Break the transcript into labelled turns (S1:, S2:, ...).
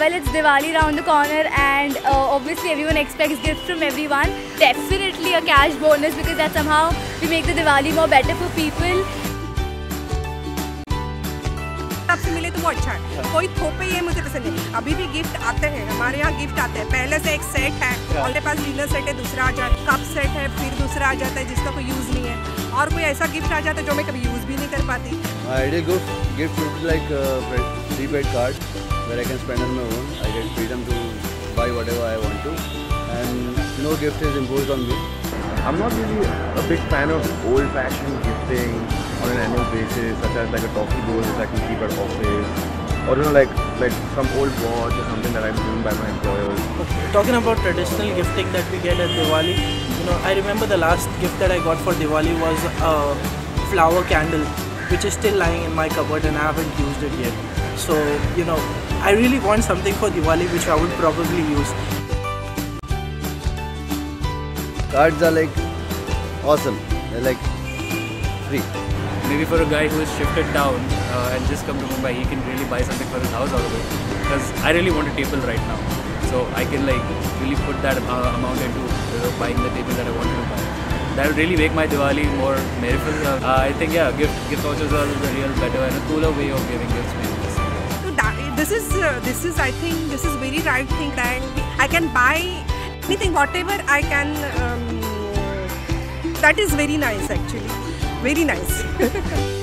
S1: Well it's Diwali round the corner and obviously everyone expect gift from everyone definitely a cash bonus because that somehow we make the Diwali more better for people
S2: आपसे मिले तो वो अच्छा है। कोई थोपे ये मुझे पसंद नहीं। अभी भी गिफ्ट आते हैं। हमारे यहाँ गिफ्ट आते हैं। पहले से एक सेट है। हमारे पास डीलर सेट है दूसरा आ जाता है। कप सेट है फिर दूसरा आ जाता है जिसका कोई यूज़ नहीं है। और कोई ऐसा गिफ्ट आ जाता है जो मैं कभी यूज़ भी नहीं कर पाती।
S3: Gift gift like prepaid card be like a pre- prepaid card where I can spend on my own. I get freedom to buy whatever I want to, and no gift is imposed on me.
S4: I'm not really a big fan of old-fashioned gifting on an annual basis, such as like a talkie bowl that I can keep at office, or you know like like some old watch or something that I'm given by my employers.
S5: Talking about traditional gifting that we get at Diwali, you know, I remember the last gift that I got for Diwali was a flower candle, which is still lying in my cupboard and I haven't used it yet. So, you know, I really want something for Diwali which I would probably use.
S3: Cards are like awesome. They're like free.
S6: maybe for a guy who has shifted down uh, and just come to Mumbai, he can really buy something for his house out of it. Because I really want a table right now, so I can like really put that uh, amount into you know, buying the table that I wanted to buy. That would really make my Diwali more merriful. Uh, I think yeah, gift gift vouchers are the real better and a cooler way of giving gifts. Maybe.
S2: This is uh, this is I think this is very right thing that I can buy anything whatever I can. Um, that is very nice actually, very nice.